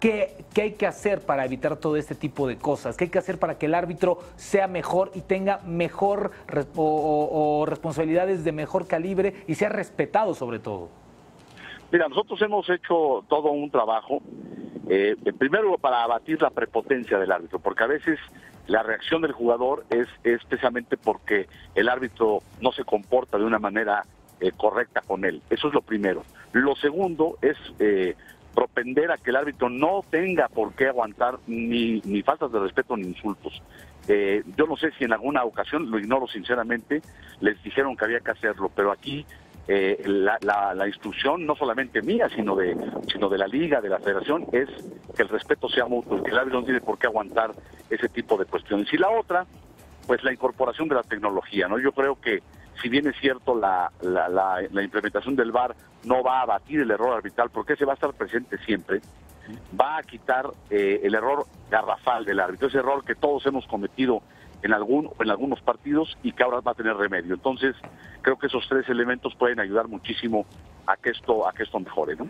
¿Qué, ¿Qué, hay que hacer para evitar todo este tipo de cosas? ¿Qué hay que hacer para que el árbitro sea mejor y tenga mejor o, responsabilidades de mejor calibre y sea respetado sobre todo? Mira, nosotros hemos hecho todo un trabajo, eh, primero para abatir la prepotencia del árbitro, porque a veces la reacción del jugador es, especialmente porque el árbitro no se comporta de una manera eh, correcta con él. Eso es lo primero. Lo segundo es eh, propender a que el árbitro no tenga por qué aguantar ni, ni faltas de respeto ni insultos. Eh, yo no sé si en alguna ocasión, lo ignoro sinceramente, les dijeron que había que hacerlo, pero aquí eh, la, la, instrucción no solamente mía, sino de, sino de la liga, de la federación, es que el respeto sea mutuo, que el árbitro no tiene por qué aguantar ese tipo de cuestiones. Y la otra, pues la incorporación de la tecnología, ¿no? Yo creo que si bien es cierto la, la, la, implementación del VAR no va a abatir el error arbitral, porque ese va a estar presente siempre, va a quitar eh, el error garrafal del árbitro, ese error que todos hemos cometido en, algún, en algunos partidos y que ahora va a tener remedio. Entonces, creo que esos tres elementos pueden ayudar muchísimo a que esto, a que esto mejore. ¿no?